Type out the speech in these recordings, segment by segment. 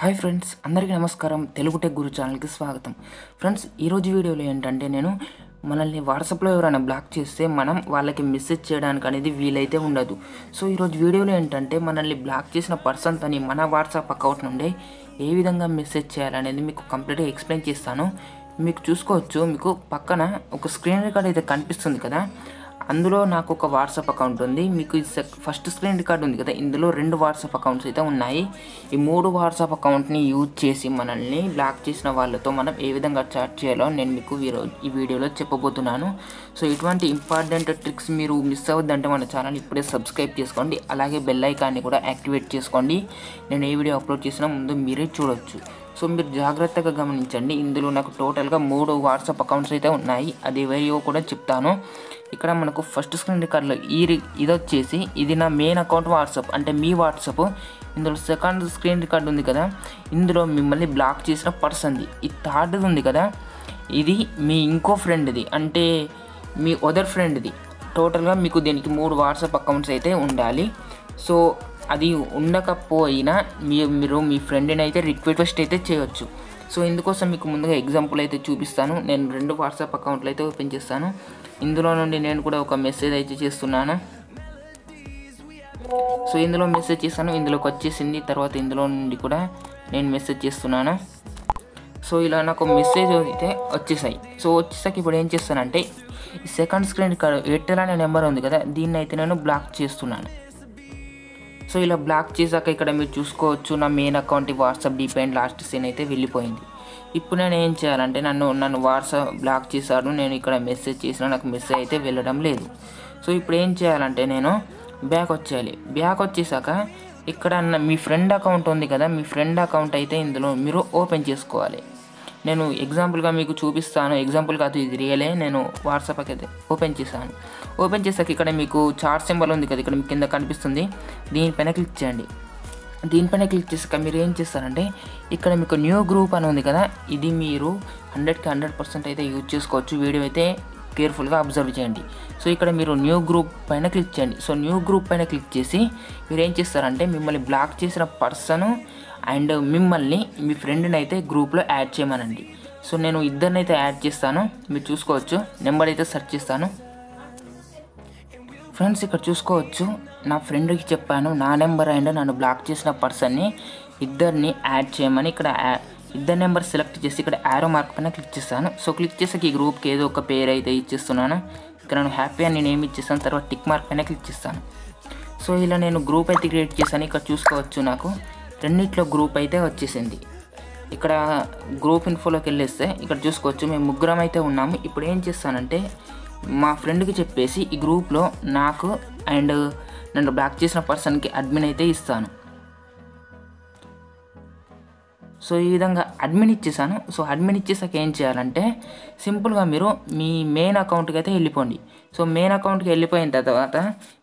Hi friends అందరికీ నమస్కారం. Telugu tech గురు ఛానల్కి స్వాగతం. ఫ్రెండ్స్ ఈరోజు వీడియోలో ఏంటంటే నేను మనల్ని వాట్సాప్లో ఎవరైనా బ్లాక్ చేస్తే మనం వాళ్ళకి మెసేజ్ చేయడానికి అనేది వీలైతే ఉండదు. సో ఈరోజు వీడియోలో ఏంటంటే మనల్ని బ్లాక్ చేసిన పర్సన్తోని మన వాట్సాప్ అకౌంట్ నుండి ఏ విధంగా మెసేజ్ చేయాలనేది మీకు కంప్లీట్గా ఎక్స్ప్లెయిన్ చేస్తాను. మీకు చూసుకోవచ్చు మీకు పక్కన ఒక స్క్రీన్ రికార్డ్ అయితే కనిపిస్తుంది కదా. అందులో నాకు ఒక వాట్సాప్ అకౌంట్ ఉంది. మీకు ఇది ఫస్ట్ స్క్రీన్ రికార్డ్ ఉంది కదా ఇందులో రెండు వాట్సాప్ అకౌంట్స్ అయితే ఉన్నాయి. ఈ మూడు వాట్సాప్ అకౌంట్ని యూజ్ చేసి మనల్ని బ్లాక్ చేసిన వాళ్ళతో మనం ఏ విధంగా చాట్ చేయాలో నేను మీకు ఈ వీడియోలో చెప్పబోతున్నాను. సో ఇటువంటి ఇంపార్టెంట్ ట్రిక్స్ మీరు మిస్ అవ్వద్దంటే మన ఛానల్ ఇప్పుడే సబ్స్క్రైబ్ చేసుకోండి. అలాగే బెల్ ఐకాన్ని కూడా యాక్టివేట్ చేసుకోండి. నేను ఏ వీడియో అప్లోడ్ చేసినా ముందు మీరే చూడొచ్చు. సో మీరు జాగ్రత్తగా గమనించండి. ఇందులో నాకు టోటల్గా మూడు వాట్సాప్ అకౌంట్స్ అయితే ఉన్నాయి. అది ఏవో కూడా చెప్తాను. ఇక్కడ మనకు ఫస్ట్ స్క్రీన్ రికార్డులో ఈ ఇది వచ్చేసి ఇది నా మెయిన్ అకౌంట్ వాట్సాప్ అంటే మీ వాట్సాప్. ఇందులో సెకండ్ స్క్రీన్ రికార్డు ఉంది కదా. ఇందులో మిమ్మల్ని బ్లాక్ చేసిన పర్సన్ది ఈ థర్డ్ ఉంది కదా. ఇది మీ ఇంకో ఫ్రెండ్ది అంటే మీ అదర్ ఫ్రెండ్ది టోటల్గా మీకు దీనికి మూడు వాట్సాప్ అకౌంట్స్ అయితే ఉండాలి. సో అది ఉండకపోయినా మీరు మీ ఫ్రెండ్ని అయితే రిక్వెస్ట్ అయితే చేయొచ్చు. సో ఇందుకోసం మీకు ముందుగా ఎగ్జాంపుల్ అయితే చూపిస్తాను. నేను రెండు వాట్సాప్ అకౌంట్లు అయితే ఓపెన్ చేస్తాను. ఇందులో నుండి నేను కూడా ఒక మెసేజ్ అయితే చేస్తున్నాను. సో ఇందులో మెసేజ్ చేస్తాను. ఇందులోకి వచ్చేసింది. తర్వాత ఇందులో నుండి కూడా నేను మెసేజ్ చేస్తున్నాను. సో ఇలా నాకు మెసేజ్ అయితే వచ్చేసాయి. సో వచ్చేసాక ఇప్పుడు ఏం చేస్తానంటే సెకండ్ స్క్రీన్ ఎయిర్టెల్ అనే నెంబర్ ఉంది కదా దీన్ని అయితే నేను బ్లాక్ చేస్తున్నాను. సో ఇలా బ్లాక్ చేశాక ఇక్కడ మీరు చూసుకోవచ్చు నా main account WhatsApp depend last seen అయితే వెళ్ళిపోయింది. ఇప్పుడు నేను ఏం చేయాలంటే నన్ను నన్ను వాట్సాప్ బ్లాక్ చేశాడు నేను ఇక్కడ మెసేజ్ చేసినా నాకు మెసేజ్ అయితే వెళ్ళడం లేదు. సో ఇప్పుడు ఏం చేయాలంటే నేను బ్యాక్ వచ్చేయాలి. బ్యాక్ వచ్చేసాక ఇక్కడ మీ ఫ్రెండ్ అకౌంట్ ఉంది కదా మీ ఫ్రెండ్ అకౌంట్ అయితే ఇందులో మీరు ఓపెన్ చేసుకోవాలి. నేను ఎగ్జాంపుల్గా మీకు చూపిస్తాను. ఎగ్జాంపుల్ కాదు ఇది రియలే నేను వాట్సాప్కి అయితే ఓపెన్ చేశాను. ఓపెన్ చేసాక ఇక్కడ మీకు చార్ట్ సింబల్ ఉంది కదా ఇక్కడ మీకు కింద కనిపిస్తుంది. దీనిపైన క్లిక్ చేయండి. దీనిపైన క్లిక్ చేసాక మీరు ఏం చేస్తారంటే ఇక్కడ మీకు న్యూ గ్రూప్ అని ఉంది కదా ఇది మీరు హండ్రెడ్కి హండ్రెడ్ పర్సెంట్ అయితే యూజ్ చేసుకోవచ్చు. వీడియో అయితే కేర్ఫుల్గా అబ్జర్వ్ చేయండి. సో ఇక్కడ మీరు న్యూ గ్రూప్ పైన క్లిక్ చేయండి. సో న్యూ గ్రూప్ పైన క్లిక్ చేసి మీరు ఏం చేస్తారంటే మిమ్మల్ని బ్లాక్ చేసిన పర్సన్ అండ్ మిమ్మల్ని మీ ఫ్రెండ్ని అయితే గ్రూప్లో యాడ్ చేయమనండి. సో నేను ఇద్దరిని అయితే యాడ్ చేస్తాను. మీరు చూసుకోవచ్చు. నెంబర్ అయితే సెర్చ్ చేస్తాను. ఫ్రెండ్స్ ఇక్కడ చూసుకోవచ్చు. నా ఫ్రెండ్కి చెప్పాను నా నెంబర్ అండ్ నన్ను బ్లాక్ చేసిన పర్సన్ని ఇద్దరిని యాడ్ చేయమని ఇక్కడ యా- ఇద్దరు నెంబర్ సెలెక్ట్ చేసి ఇక్కడ యారో మార్క్ పైన క్లిక్ చేస్తాను సో క్లిక్ చేసాక ఈ గ్రూప్కి ఏదో ఒక పేరు అయితే ఇచ్చేస్తున్నాను. ఇక్కడ నేను హ్యాపీ అని నేను ఏమి ఇచ్చేస్తాను తర్వాత టిక్ మార్క్ పైన క్లిక్ చేస్తాను. సో ఇలా నేను గ్రూప్ అయితే క్రియేట్ చేశాను. ఇక్కడ చూసుకోవచ్చు నాకు. రెండిట్లో గ్రూప్ అయితే వచ్చేసింది. ఇక్కడ గ్రూప్ ఇన్ఫోలోకి వెళ్ళేస్తే ఇక్కడ చూసుకోవచ్చు మేము ముగ్గురం అయితే ఉన్నాము. ఇప్పుడు ఏం చేస్తానంటే మా ఫ్రెండ్కి చెప్పేసి ఈ గ్రూప్లో నాకు అండ్ నన్ను బ్లాక్ చేసిన పర్సన్కి అడ్మిన్ అయితే ఇస్తాను. సో ఈ విధంగా అడ్మిన్ ఇచ్చేసాను. సో అడ్మిన్ ఇచ్చేసాక ఏం చేయాలంటే సింపుల్గా మీరు మీ మెయిన్ అకౌంట్కి అయితే వెళ్ళిపోండి. సో మెయిన్ అకౌంట్కి వెళ్ళిపోయిన తర్వాత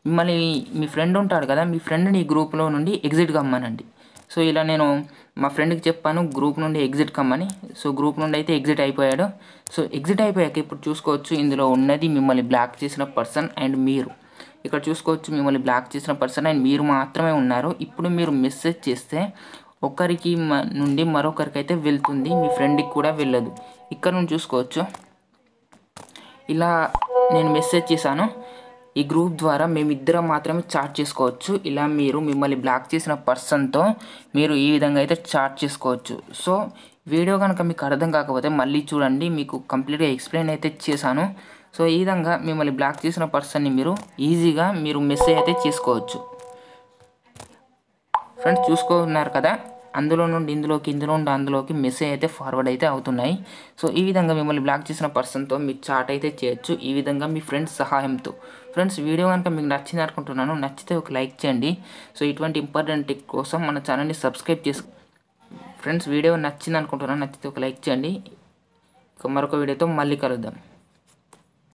మిమ్మల్ని మీ ఫ్రెండ్ ఉంటాడు కదా మీ ఫ్రెండ్ని ఈ గ్రూప్లో నుండి ఎగ్జిట్ కమ్మనండి సో ఇలా నేను మా ఫ్రెండ్కి చెప్పాను గ్రూప్ నుండి ఎగ్జిట్ కమ్మని. సో గ్రూప్ నుండి అయితే ఎగ్జిట్ అయిపోయాడు. సో ఎగ్జిట్ అయిపోయాక ఇప్పుడు చూసుకోవచ్చు ఇందులో ఉన్నది మిమ్మల్ని బ్లాక్ చేసిన పర్సన్ అండ్ మీరు. ఇక్కడ చూసుకోవచ్చు మిమ్మల్ని బ్లాక్ చేసిన పర్సన్ అండ్ మీరు మాత్రమే ఉన్నారు. ఇప్పుడు మీరు మెసేజ్ చేస్తే ఒకరికి మ- నుండి మరొకరికి అయితే వెళ్తుంది మీ ఫ్రెండ్కి కూడా వెళ్ళదు. ఇక్కడ నుండి చూసుకోవచ్చు. ఇలా నేను మెసేజ్ చేశాను. ఈ గ్రూప్ ద్వారా మేమిద్దరం మాత్రమే చాట్ చేసుకోవచ్చు. ఇలా మీరు మిమ్మల్ని బ్లాక్ చేసిన పర్సన్తో మీరు ఈ విధంగా అయితే చాట్ చేసుకోవచ్చు. సో వీడియో కనుక మీకు అర్థం కాకపోతే మళ్ళీ చూడండి మీకు కంప్లీట్గా ఎక్స్ప్లెయిన్ అయితే చేశాను. సో ఈ విధంగా మిమ్మల్ని బ్లాక్ చేసిన పర్సన్ని మీరు ఈజీగా మీరు మెసేజ్ అయితే చేసుకోవచ్చు. ఫ్రెండ్స్ చూసుకున్నారు కదా? అందులో నుండి ఇందులోకి ఇందులో నుండి అందులోకి మెసేజ్ అయితే ఫార్వర్డ్ అయితే అవుతున్నాయి. సో ఈ విధంగా మిమ్మల్ని బ్లాక్ చేసిన పర్సన్తో మీరు చాట్ అయితే చేయొచ్చు. ఈ విధంగా మీ ఫ్రెండ్స్ సహాయంతో. ఫ్రెండ్స్ వీడియో కనుక మీకు నచ్చింది అనుకుంటున్నాను నచ్చితే ఒక లైక్ చేయండి. సో ఇటువంటి ఇంపార్టెంట్ టిప్ కోసం మన ఛానల్ని సబ్స్క్రైబ్ చేసు ఫ్రెండ్స్ వీడియో నచ్చింది అనుకుంటున్నాను నచ్చితే ఒక లైక్ చేయండి. ఇక మరొక వీడియోతో మళ్ళీ కలుద్దాం.